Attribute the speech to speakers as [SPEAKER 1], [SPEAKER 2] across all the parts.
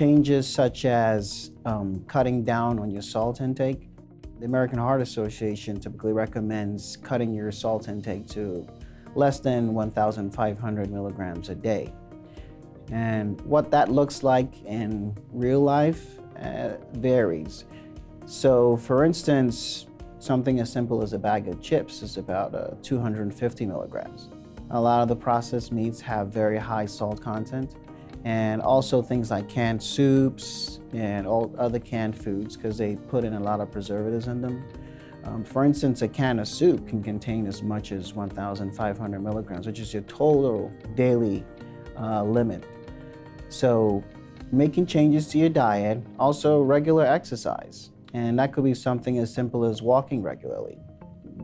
[SPEAKER 1] changes such as um, cutting down on your salt intake, the American Heart Association typically recommends cutting your salt intake to less than 1,500 milligrams a day. And what that looks like in real life uh, varies. So, for instance, something as simple as a bag of chips is about uh, 250 milligrams. A lot of the processed meats have very high salt content, and also things like canned soups and all other canned foods because they put in a lot of preservatives in them. Um, for instance, a can of soup can contain as much as 1,500 milligrams, which is your total daily uh, limit. So making changes to your diet, also regular exercise. And that could be something as simple as walking regularly.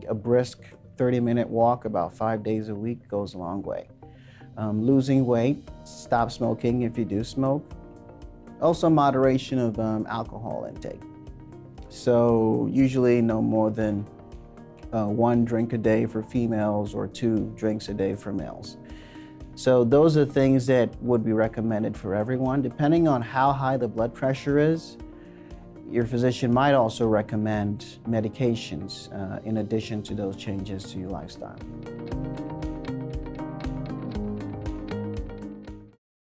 [SPEAKER 1] A brisk 30 minute walk about five days a week goes a long way. Um, losing weight, stop smoking if you do smoke. Also moderation of um, alcohol intake. So usually no more than uh, one drink a day for females or two drinks a day for males. So those are things that would be recommended for everyone. Depending on how high the blood pressure is, your physician might also recommend medications uh, in addition to those changes to your lifestyle.